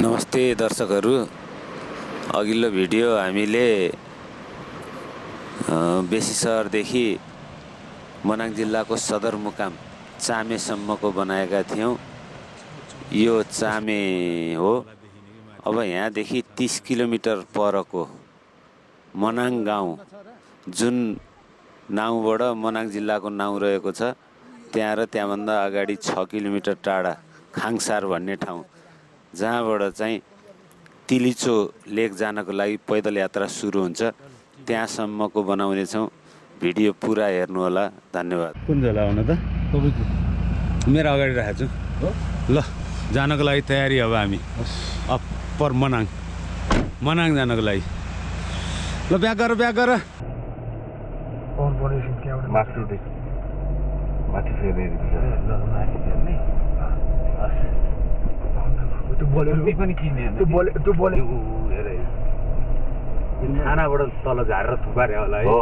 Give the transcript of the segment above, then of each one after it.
नमस्ते दर्शकहरू। अघिल्लो भिडियो हामीले बेसी सहरदेखि मनाङ जिल्लाको सदरमुकाम चामेसम्मको बनाएका थियौँ। यो चामे हो। अब यहाँदेखि तिस किलोमिटर परको मनाङ गाउँ जुन नाउँबाट मनाङ जिल्लाको नाउँ रहेको छ त्यहाँ र त्यहाँभन्दा अगाडि छ किलोमिटर टाढा खाङसार भन्ने ठाउँ। जहाँबाट चाहिँ तिलिचो लेक जानको लागि पैदल यात्रा सुरु हुन्छ त्यहाँसम्मको बनाउनेछौँ भिडियो पुरा हेर्नुहोला धन्यवाद। कुन झोला आउनु त? तपाईँको? मेरो अगाडि राखेको छु। हो? ल जानको लागि तयारी अब हामी। अप्पर मनाङ। मनाङ जानको लागि। ल ब्याक गर ब्याक गर। माथि माथि फेरि त्यो बोलेरो पनि किने त्यो बोले त्यो बोले छानाबाट तल झारेर थुपारे होला है हो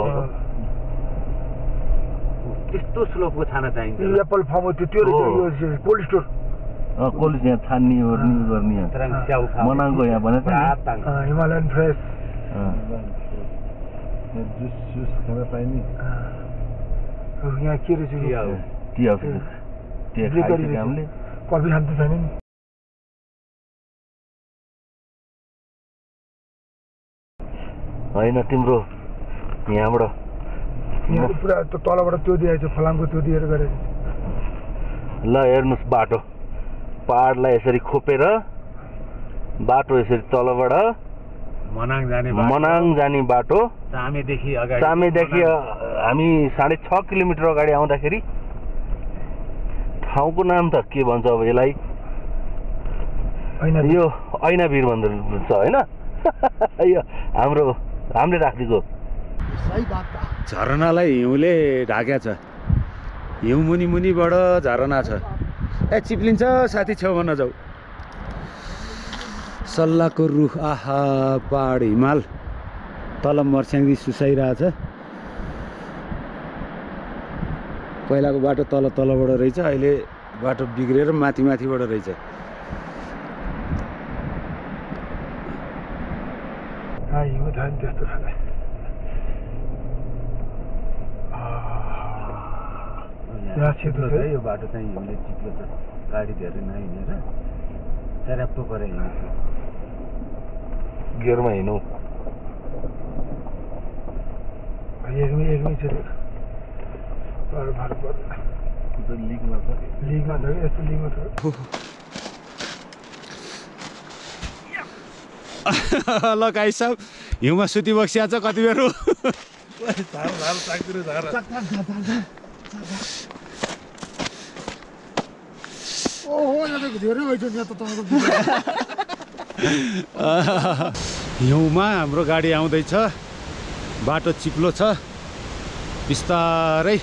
त्यस्तो स्लोपको छाना चाहिन्छ एप्पल फार्म हो, त्यो त्यो कोल्ड स्टोर कोलिस यहाँ छान्ने ओर्ने गर्ने। मनाङको यहाँ भने। अँ, हिमालयन फ्रेस जुस जुस खान पाइने यहाँ के रहेछ चिया यो? हो। चिया चिया जे खाइसक्यो गरिरहेछ। हामीले कफी खान्छ छैन नि होइन तिम्रो। यहाँबाट। यहाँ पुरा त्यो तलबाट त्यो दिएको छ फलामको त्यो दिएर गरेको ल हेर्नुहोस् बाटो। पाहाडलाई यसरी खोपेर बाटो यसरी तलबाट। मनाङ जाने बाटो। मनाङ जाने बाटो। चामेदेखि अगाडि। चामेदेखि। हामी साढे छ किलोमिटर अगाडि आउँदाखेरि। ठाउँको नाम त के भन्छ अब यसलाई? यो ऐना वीर मन्दिर छ होइन? यो हाम्रो हामीले राखिदिएको झरनालाई हिउँले ढाक्या छ। हिउँ मुनि मुनिबाट झरना छ। ए चिप्लिन्छ साथी छेउमा नजाऊ सल्लाहको रुख आहा पहाड हिमाल। तल मर्स्याङ्दी सुसाइरहेछ। पहिलाको बाटो तल तलबाट रहेछ अहिले बाटो बिग्रेर माथि माथिबाट रहेछ। अँ, हिउँ छ नि त्यस्तो खाले यहाँ छ यो बाटो चाहिँ हिउँले चिप्लो छ गाडी धेरै नहिँडेर च्याराप्पो परे हिँड्छ गियरमा हिँडौँ एकमै एकमै छ लिगमा यस्तो लिगमा छ ल गाई साहब हिउँमा सुती बसिया छ कति बेर हिउँमा हाम्रो गाडी आउँदैछ। बाटो चिप्लो छ। बिस्तारै।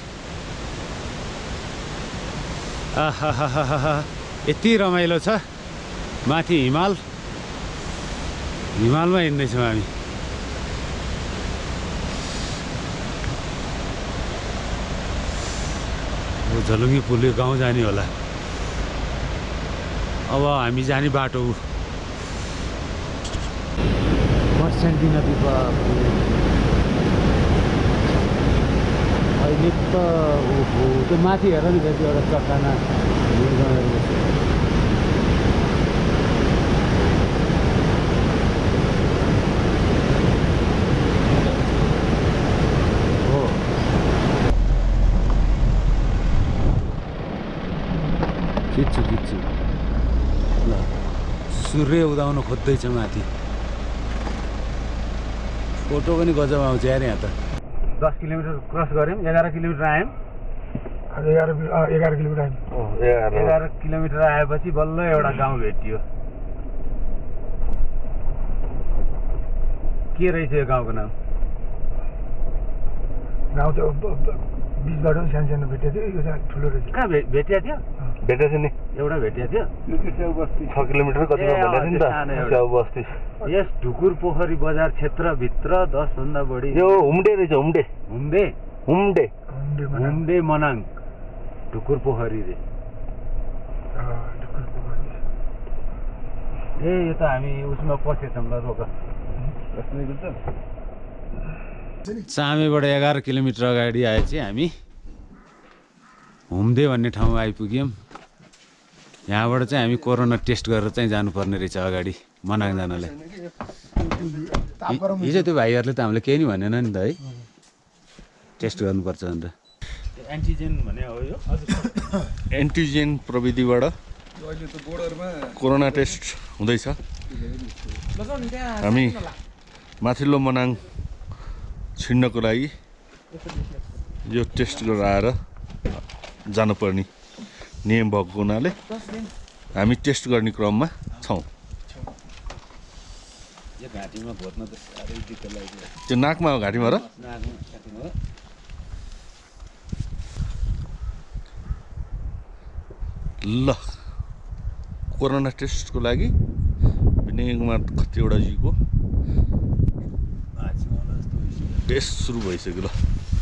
आहाहाहा यति रमाइलो छ। माथि हिमाल। हिमालमा हिँड्दैछौँ हामी। ओ झलुङ्गे पुल यो गाउँ जाने होला। अब हामी जाने बाटो। ऊ मर्स्याङ्दी नदी अहिले त त्यो माथि हेर नि फेरि एउटा चट्टाना हिँड गएको छ। हो खिच्छु खिच्छु ल सूर्य उदाउन खोज्दैछ माथि। फोटो पनि गजब आउँछ यार यहाँ त। दस किलोमिटर क्रस गऱ्यौँ एघार किलोमिटर आयौँ। एघार एघार किलोमिटर आयो। एघार। किलोमिटर आएपछि बल्ल एउटा गाउँ भेटियो। के रहेछ यो गाउँको नाम? गाउँ त बिचबाट पनि सानो सानो भेटेको थियो यो चाहिँ ठुलो रहेछ। कहाँ भे भेटिया थियो? भेटेको थियो नि। एउटा भेटिया थियो। छ किलोमिटर बस्ती। यस ढुकुर पोखरी बजार क्षेत्रभित्र दसभन्दा बढी यो हुम्डे रहेछ हुम्डे। हुम्बे हुम्डे। हुम्डे मनाङ। ढुकुर पोखरी रे। ए यो त हामी उसमा पसेछौँ ल रोक। चामेबाट एघार किलोमिटर अगाडि आएपछि हामी हुम्दे भन्ने ठाउँमा आइपुग्यौँ। यहाँबाट चाहिँ हामी कोरोना टेस्ट गरेर चाहिँ जानुपर्ने रहेछ अगाडि मनाङ जानलाई हि- हिजो त्यो भाइहरूले त हामीले केही नि भनेन नि त है। टेस्ट गर्नुपर्छ भनेर। एन्टिजेन भने हो यो। एन्टिजेन प्रविधिबाट कोरोना टेस्ट हुँदैछ। हामी माथिल्लो मनाङ छिड्नको लागि यो टेस्ट गरेर आएर जानुपर्ने। नियम भएको हुनाले हामी टेस्ट गर्ने क्रममा छौँ। त्यो नाकमा हो घाँटीमा र? ल कोरोना टेस्टको लागि विनय कुमार खतिवडाजीको टेस्ट सुरु भइसक्यो ल।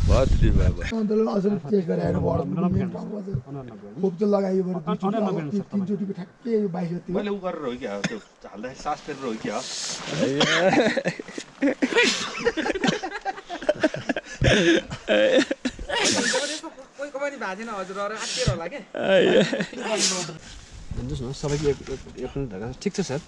चेक खोप चाहिँ लगायो भने तिनचोटिको ठ्याक्कै त्यो गरेर हो क्या? त्यो हाल्दाखेरि सास फेरेर हो क्या? हजुर होला सबैको ठिक छ सर।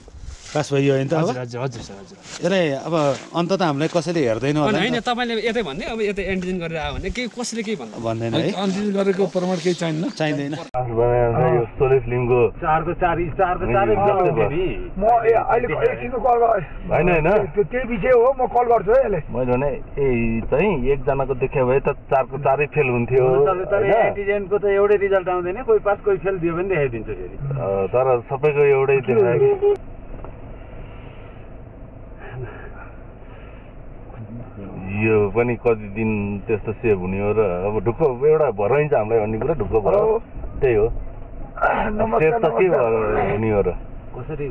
पास भयो होइन त अब हजुर हजुर हजुर सर हजुर। यसलाई अब अन्त त हामीलाई कसैले हेर्दैन होला होइन। तपाईँले यतै भन्दै अब यतै एन्टिजेन गरेर आयो भने केही कसैले केही भन्दा भन्दैन है। अन्तिम गरेको प्रमाण केही चाहिन्न चाहिँदैन सास बनाएर चाहिँ यो सोले फिल्मको चारको चार चारको चारै म ए अहिले एकछिनको कल होइन होइन। त्यो त्यही विषय हो म कल गर्छु है यसलाई मैले भने ए चाहिँ एकजनाको देख्यो भए त चारको चारै फेल हुन्थ्यो? एन्टिजेनको त एउटै रिजल्ट आउँदैन कोही पास कोही फेल दियो भने देखाइदिन्छ फेरि। तर सबैको एउटै देखायो कि यो पनि कति दिन त्यस्तो सेभ हुने हो र अब ढुक्क एउटा भराइन्छ हामीलाई भन्ने कुरा ढुक्क भयो। त्यही हो। सेभ त के हुने हो र? कसरी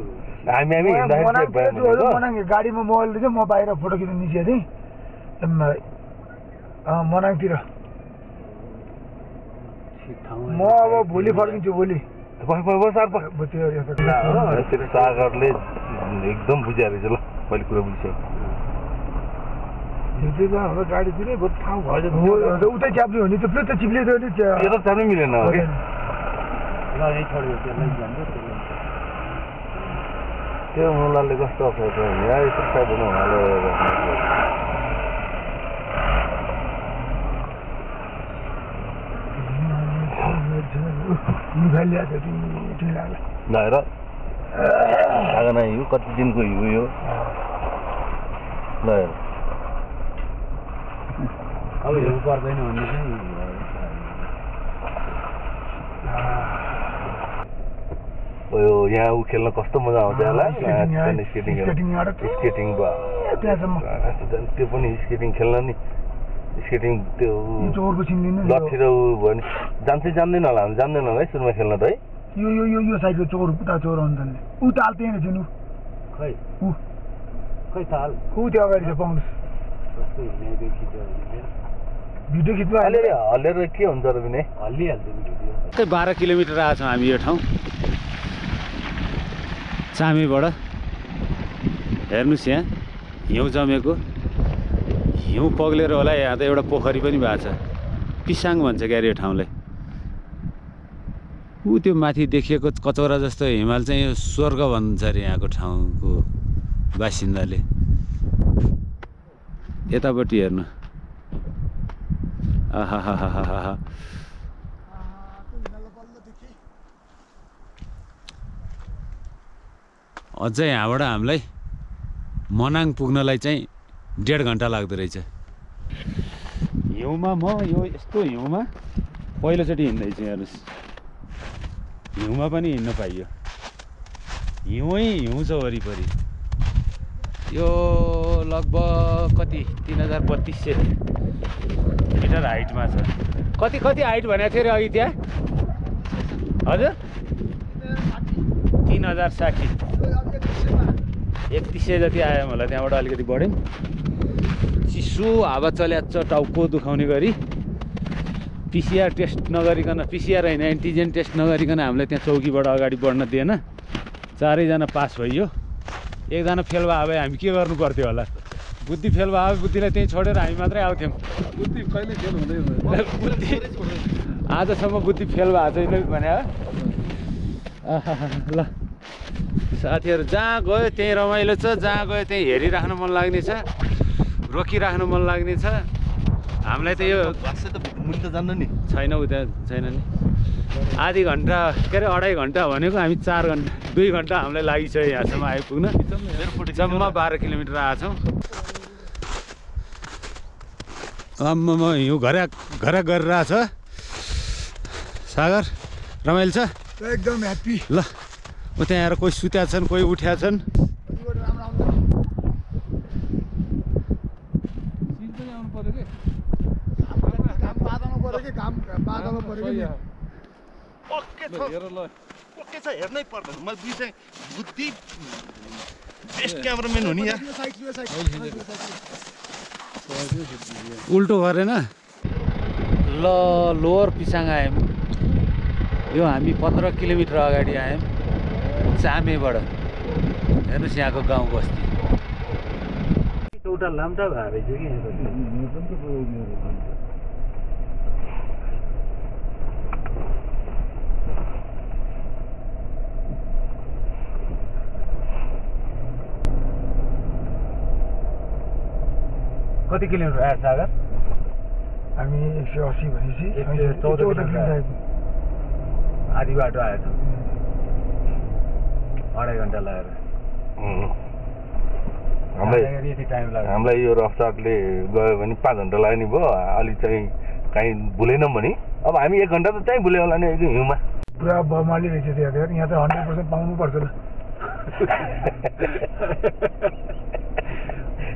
हामी हामी हिँड्दाखेरि गाडीमा मोबाइल थियो म बाहिर फोटो खिच्न निस्केको थिएँ मनाङतिर। म अब भोलि फर्किन्छु भोलि। सागरले एकदम बुझाएर रहेछ ल मैले कुरा बुझिसकेँ। त हाम्रो गाडीतिरै बहुत ठाउँ भयो। उतै च्याप्ने हो नि त्यो प्लेट त नि त जानै मिलेन हो ल यहीँ छोड्यो त्यसलाई जान्छ त्यसलाई त्यो मुलाले कस्तो अप्ठ्यारो छ भने, यहाँ यस्तो उहाँले। लगाएर कति दिनको हिउँ यो। ल हेर अब हिउँ पर्दैन भन्ने चाहिँ यो यहाँ ऊ खेल्न कस्तो मजा आउँछ यसलाई स्केटिङ स्केटिङ त्यो पनि स्केटिङ खेल्न नि। स्केटिङ त्यो यो चौरको छिन्दिनु नि यो- लट्ठी र ऊ भयो भने जान्छै जान्दैन होला हामी। जान्दैन होला है सुरुमा खेल्न त है। यो यो यो यो साइडको चौर उता चौर अन्तरले ऊ ताल त्यहीँ रहेछ नि। खै? ऊ। खै ताल? ऊ त्यो अगाडि छ पाउनुहोस् कस्तो हिँडेको खिच्यो भने भिडियो खिच्नु अलिअलि हल्लेर के हुन्छ र पनि हल्लिहाल्छ भिडियो टक्कै बाह्र किलोमिटर आएको छौँ हामी यो ठाउँ। चामीबाट हेर्नुहोस् यहाँ हिउँ जमेको। हिउँ पग्लेर होला यहाँ त एउटा पोखरी पनि भएको छ। पिसाङ भन्छ क्यारे यो ठाउँलाई ऊ त्यो माथि देखिएको कचौरा जस्तो हिमाल चाहिँ यो स्वर्ग भन्छ अरे यहाँको ठाउँको बासिन्दाले। यतापट्टि हेर्नु। अझै यहाँबाट हामीलाई मनाङ पुग्नलाई चाहिँ डेढ घन्टा लाग्दो रहेछ। हिउँमा म यो यस्तो हिउँमा पहिलोचोटि हिँड्दैछु हेर्नुहोस्। हिउँमा पनि हिँड्न पाइयो। हिउँै हिउँ छ वरिपरि। यो लगभग कति? तिन हजार बत्तिस सय। मिटर हाइटमा छ। कति कति हाइट भनेको थियो अरे अघि त्यहाँ? हजुर? तिन हजार साठी। एकतिस सय जति आयो मलाई त्यहाँबाट अलिकति बढ्यो। चिसो हावा चल्याच्छ टाउको दुखाउने गरी। पिसिआर टेस्ट नगरिकन पिसिआर होइन एन्टिजेन टेस्ट नगरिकन हामीलाई त्यहाँ चौकीबाट अगाडि बढ्न दिएन। चारैजना पास भइयो। एकजना फेल भयो हामी के गर्नु पर्थ्यो होला? बुद्धि फेल भयो बुद्धिलाई त्यहीँ छोडेर हामी मात्रै आउँथ्यौँ। बुद्धि कहिले फेल हुँदै बुद्धि। आजसम्म बुद्धि फेल भएको छैन भने हो? आहा, ल। साथीहरू जहाँ गयो त्यहीँ रमाइलो छ जहाँ गयो त्यहीँ हेरिराख्नु मन लाग्ने छ रोकिराख्नु मन लाग्ने छ। हामीलाई त यो भाषा त मुनि त जान्न नि। छैन उता छैन नि। आधी घन्टा के अरे अढाई घन्टा भनेको हामी चार घन्टा दुई घन्टा हामीलाई लागिसक्यो यहाँसम्म आइपुग्न। जम्मा बाह्र किलोमिटर आएको छौँ। आम्मामा हिउँ घरा घरा गरिरहेछ। सागर रमाइलो छ? एकदम ह्याप्पी ल ऊ त्यहाँ आएर कोही सुत्या छन् कोही उठ्या छन्। छ हेर्नै पर्दैन म दुई चाहिँ बुद्धि बेस्ट क्यामराम्यान हुने उल्टो गरेन ल लोवर पिसाङ आयौँ यो हामी पन्ध्र किलोमिटर अगाडि आयौँ चामेबाट हेर्नुहोस् यहाँको गाउँ बस्ती एउटा लाम्टा भए रहेछ कि कति किलोमिटर आयो सागर हामी एक सय अस्सी भनेपछि एक सय चौध किलोमिटर। आधी बाटो आएछ अढाई घन्टा लगाएर. हामीलाई जाँदाखेरि यति टाइम लाग्छ हामीलाई यो रफ्तारले गयो भने पाँच घन्टा लाग्ने भयो अलिक चाहिँ काहीँ भुलेनौँ भने अब हामी एक घन्टा त चाहिँ भुल्यो होला नि एकदम हिउँमा पुरा बमाली रहेछ त्यहाँ यहाँ त हन्ड्रेड पर्सेन्ट पाउनुपर्छ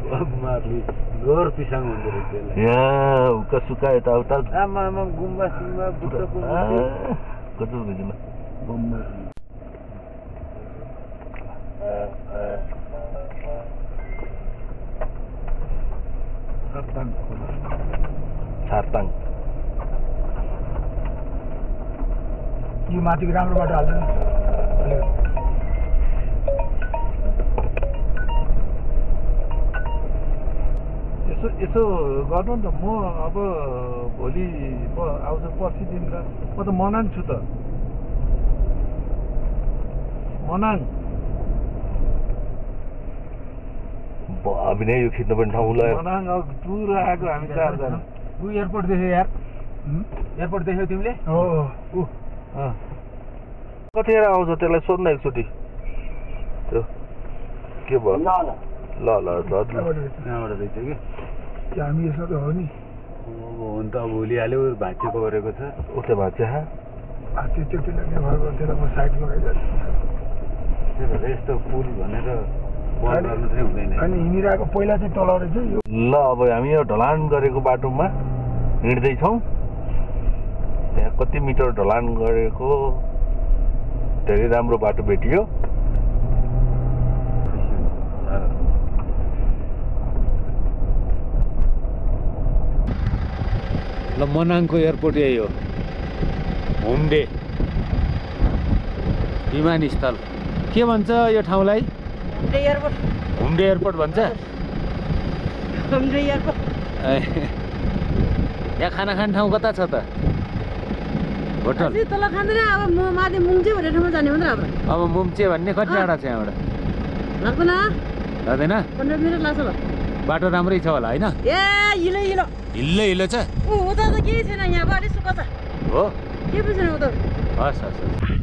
ल मार्ली लोर पिसाङ हुँदो रहेछ यसलाई यहाँ उका सुका यताउता आमा आमा गुम्बा सुम्बा बुद्ध गुम्बा कस्तो रहेछ ल छारताङ यो माथिको राम्रो बाटो हाल्छ यसो यसो गर्नु नि त। म अब भोलि म आउँछु पर्सिदेखि त म त मनाङ छु त। मनाङ ब- अभिनय यो खिच्नु पनि ठाउँ ल मनाङ अब टुर आएको हामी चारजना ऊ एयरपोर्ट देख्यो यार। एयरपोर्ट देख्यौ तिमीले? हो। ऊ। कतिखेर आउँछ त्यसलाई सोध्न एकचोटि? त्यो के भयो? ल ल त्यहाँबाट रहेछ। कि? त्यो हामी यसमा त हो नि। अब हुन त अब भोलिहाल्यो भाँचेको गरेको छ। उता छ आ, त्यो त्यो त्यसलाई व्यवहार गरेर त्यसलाई म साइड लगाइदिएको त्यही भएर यस्तो पुल भनेर अनि हिँडिरहेको पहिला चाहिँ तल रहेछ यो ल अब हामी यो ढलान गरेको बाटोमा हिँड्दैछौँ। त्यहाँ कति मिटर ढलान गरेको धेरै राम्रो बाटो भेटियो। ल मनाङको एयरपोर्ट यही हो होमडे विमानस्थल के भन्छ यो ठाउँलाई एयरपोर्ट होमडे एयरपोर्ट भन्छ एयरपोर्ट ए, यहाँ खाना खाने ठाउँ कता छ त होटल अझै तल खाँदैन अब म माथि मुङ्चे भन्ने ठाउँमा जाने मात्रै अब अब मुम्चे भन्ने कति टाढा छ यहाँबाट लाग्दैन लाग्दैन पन्ध्र मिनट लाग्छ ल बाटो राम्रै छ होला होइन? ए हिलो हिलो। छ। उता त केही छैन यहाँ अलिक सुक्खा छ हो। पनि छैन उता हस् हस् हस्।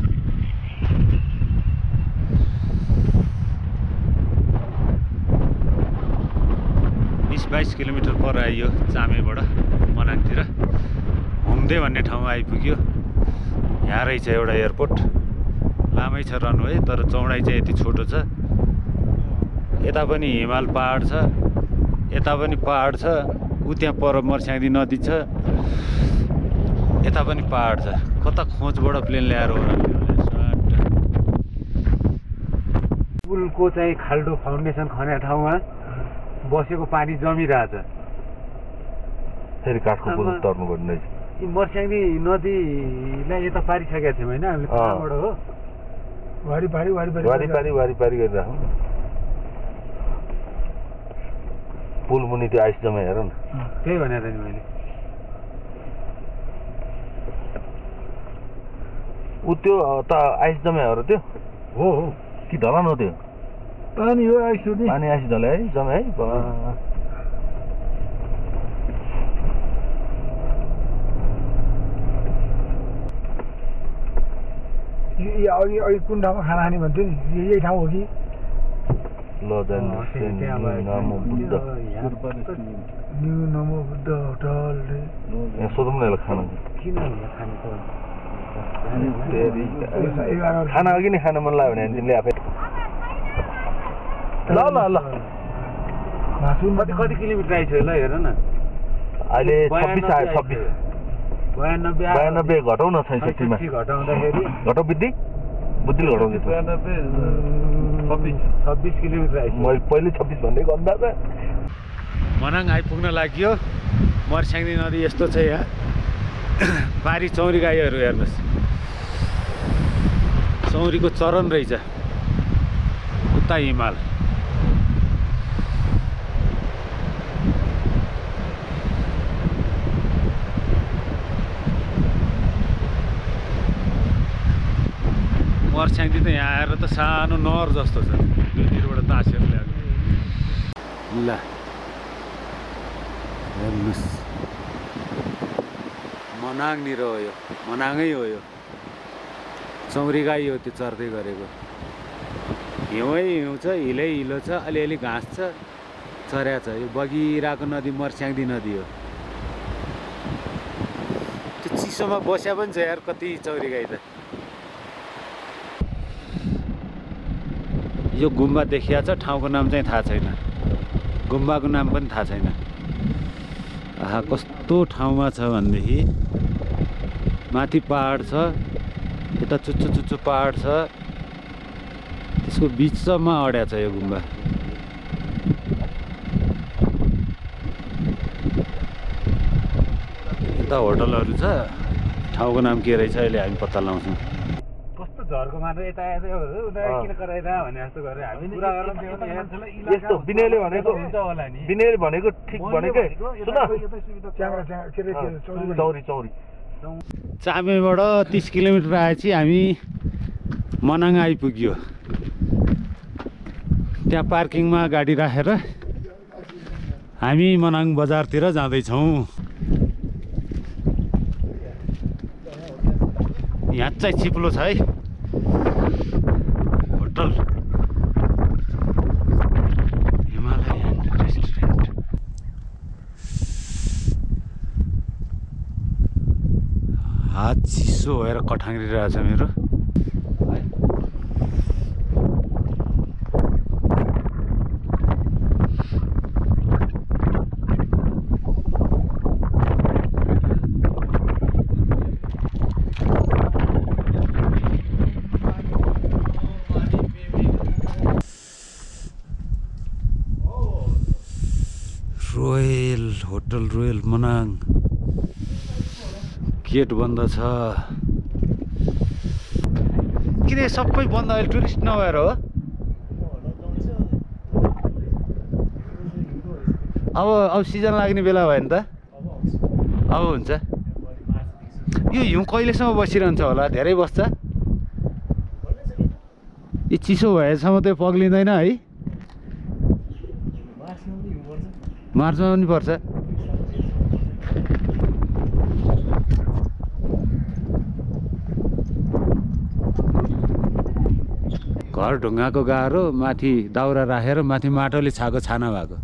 बिस बाइस किलोमिटर पर आइयो चामेबाट मनाङतिर। हुम्दे भन्ने ठाउँमा आइपुग्यो। यहाँ रहेछ एउटा एयरपोर्ट। लामै छ रनवे तर चौडाइ चाहिँ यति छोटो छ। यता पनि हिमाल पहाड छ। यता पनि पहाड छ ऊ त्यहाँ पर मर्स्याङ्दी नदी छ यता पनि पहाड छ कता खोजबाट प्लेन ल्याएर होला स्वाट। पुलको चाहिँ खाल्डो फाउन्डेसन खन्या ठाउँमा बसेको पानी जमिरहेछ फेरि काठको पुल। तर्नु पर्ने मर्स्याङ्दी नदीलाई यता पारिसकेका थियौँ होइन हामीले अँ। कहाँबाट हो वारिपारि वारिपारि वारिपारि वारिपारि गरिराखौँ पुल मुनि त्यो आइस जम्मा हेर न। त्यही भने त नि मैले। ऊ त्यो त आइस जम्मा हो र त्यो? हो हो। कि ढलान हो त्यो? पानी हो आइसो नि। पानी आइस ढले है जम्मा है बा। यो- यो अघि अघि कुन ठाउँमा खाना खाने भन्थ्यो नि। यही ठाउँ हो कि? यहाँ सोधौँ न यसलाई खाना। अघि नै खान मन लाग्यो भने तिमीले आफै ल ल ल। कति कति किलोमिटर आइसक्यो ल हेर न। अहिले छब्बिस आयो छब्बिस। बयानब्बे। बयानब्बे घटाउ न छैसठीमा छैसठी घटाउँदाखेरि। घटाउ बुद्धि। बुद्धिले घटाउँदैछ छब्बिस छब्बिस किलोमिटर आइसक्यो मैले पहिले छब्बिस भनिदिएको अन्दाज मनाङ आइपुग्न लाग्यो। मर्स्याङ्दी नदी यस्तो छ यहाँ। पारी चौरी गाईहरू हेर्नुहोस्। चौरीको चरण रहेछ। उता हिमाल। मर्स्याङ्दी त यहाँ आएर त सानो नहर जस्तो छ दुईतिरबाट तासेर ल्याएको ल. हेर्नुहोस् मनाङनिर हो यो. मनाङै हो यो. चौरी गाई हो त्यो चर्दै गरेको हिउँै हिउँ छ हिलै हिलो छ अलिअलि घाँस छ चर्या छ यो बगिरहेको नदी मर्स्याङ्दी नदी हो. त्यो चिसोमा बस्या पनि छ यार कति चौरी गाई त। यो गुम्बा देखिया छ ठाउँको नाम चाहिँ थाहा छैन। गुम्बाको नाम पनि थाहा छैन। आहा कस्तो ठाउँमा छ भनेदेखि माथि पाहाड छ यता चुच्चो चुच्चो पाहाड छ त्यसको बिचमा अड्या छ यो गुम्बा। यता होटलहरू छ। ठाउँको नाम के रहेछ अहिले हामी पत्ता लगाउँछौँ। झर्को मारेर यता यता किन कराइर भने जस्तो गरेर हामी कुरा यस्तो विनयले भनेको हुन्छ होला नि। विनयले भनेको ठिक भनेकै। चौरी चौरी चामेबाट तिस किलोमिटर आएपछि हामी मनाङ आइपुग्यो। त्यहाँ पार्किङमा गाडी राखेर हामी मनाङ बजारतिर जाँदैछौँ। यहाँ चाहिँ चिप्लो छ है होटल हिमालयन रेस्टुरेन्ट हात भएर कठाङ्ग्रिरहेछ मेरो। Royal hotel royal Manang. Gate बन्द छ। किन सबै बन्द अहिले टुरिस्ट नभएर हो? अब अब सिजन लाग्ने बेला भयो नि त। अब हुन्छ। यो हिउँ कहिलेसम्म बसिरहन्छ होला? धेरै बस्छ। यो चिसो भएसम्म त्यो पग्लिँदैन है। मार्चमा पनि पर्छ। घर ढुङ्गाको गाह्रो माथि दाउरा राखेर माथि माटोले छाएको छाना भएको।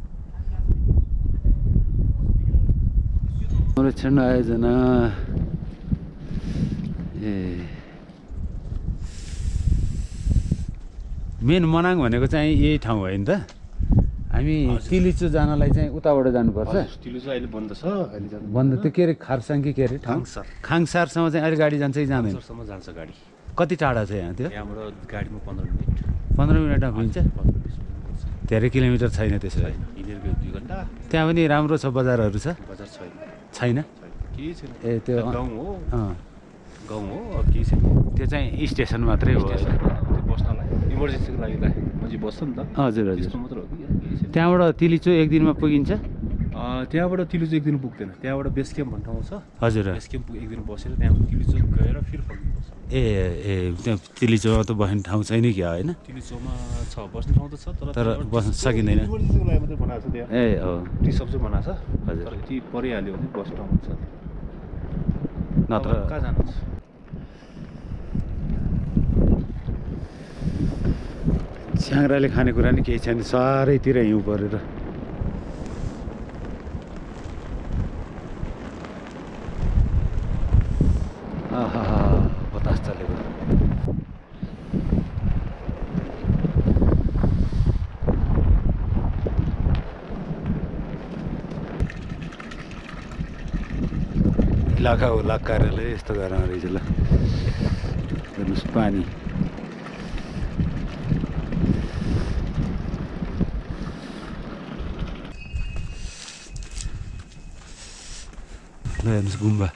संरक्षण आयोजना। ए। मेन मनाङ भनेको चाहिँ यही ठाउँ हो नि त? हामी तिलिचु जानलाई चाहिँ उताबाट जानुपर्छ। अहिले बन्द छ। बन्द त्यो के अरे? खारसाङ कि के अरे? ठाउँ? खाङसर। खाङसारसम्म चाहिँ अहिले गाडी जान्छ कि जाँदैन जान्छ गाडी। कति टाढा छ यहाँ त्यो? यहाँबाट गाडीमा पन्ध्र मिनट। पन्ध्र मिनटमा पुगिन्छ धेरै किलोमिटर छैन त्यसो भए? दुई घन्टा। त्यहाँ पनि राम्रो छ बजारहरू छ? बजार छैन। छैन? ए त्यो गाउँ हो। गाउँ हो केही छैन। त्यो चाहिँ स्टेसन मात्रै हो। बस्नलाई। इमर्जेन्सीको लागि मान्छे बस्छ नि त। हजुर हजुर। मात्र हो कि त्यहाँबाट तिलिचो एक दिनमा पुगिन्छ? त्यहाँबाट तिलुचो एक दिन पुग्दैन। त्यहाँबाट बेस क्याम्प भन्ने ठाउँ छ। हजुर। बेस क्याम्प एक दिन बसेर त्यहाँबाट तिलुचो गएर फेरि फर्किनुपर्छ। ए ए त्यहाँ तिलिचोमा त बस्ने ठाउँ छैन क्या होइन? तर बस्न सकिँदैन। ए हो। टी चाहिँ बनाएको छ? हजुर। परिहाल्यो भने बस्ने ठाउँ छ नत्र। कहाँ जानुहुन्छ छ्याङ्राले खानेकुरा नि केही छैन सारैतिर हिउँ परेर। आहा इलाका हुला कार्यालय यस्तो गरेर रहेछ ल हेर्नुहोस् पानी ल हेर्नुहोस् गुम्बा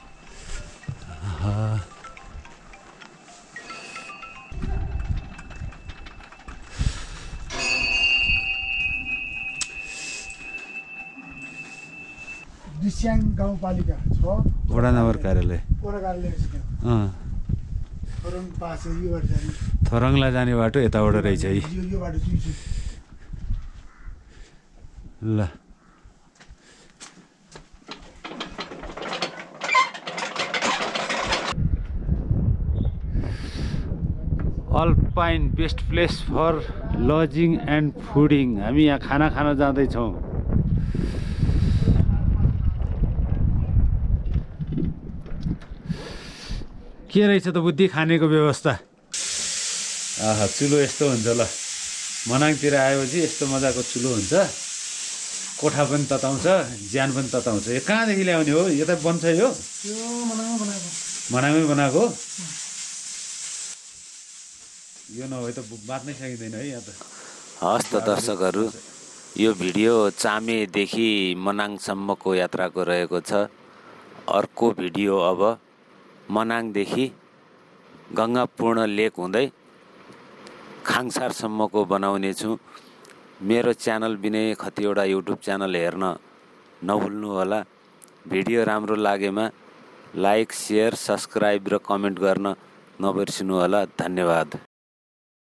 दिस्याङ गाउँपालिका छ। वडा नम्बर कार्यालय। वडा कार्यालय खरङ पास थरङलाई जाने। बाटो यताबाट रहेछ है। ल। Alpine best place for lodging and fooding. हामी यहाँ खाना खान जाँदैछौँ। के रहेछ त बुद्धि खानेको व्यवस्था? आहा चुलो यस्तो हुन्छ ल। मनाङतिर आएपछि यस्तो मजाको चुलो हुन्छ। कोठा पनि तताउँछ ज्यान पनि तताउँछ। यो कहाँदेखि ल्याउने हो? यता बन्छ यो। त्यो मनामा बनाएको। मनाङमै बनाएको हो? यो नभए त बाँच्नै सकिँदैन है यहाँ त। हस् त दर्शकहरू यो भिडियो चामेदेखि मनाङसम्मको यात्राको रहेको छ। अर्को भिडियो अब मनाङदेखि गङ्गापूर्ण लेक हुँदै खाङसारसम्मको बनाउने छु। मेरो channel Vinay Khatiwada YouTube channel हेर्न नभुल्नुहोला भिडियो राम्रो लागेमा लाइक सेयर सब्सक्राइब र कमेन्ट गर्न नबिर्सिनुहोला धन्यवाद।